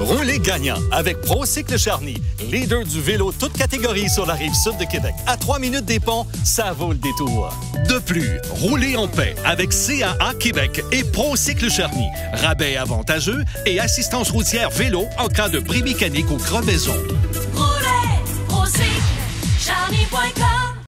Roulez gagnant avec Procycle Charny, leader du vélo toute catégorie sur la rive sud de Québec. À 3 minutes des ponts, ça vaut le détour. De plus, roulez en paix avec CAA Québec et Procycle Charny. Rabais avantageux et assistance routière vélo en cas de bris mécanique ou crevaison.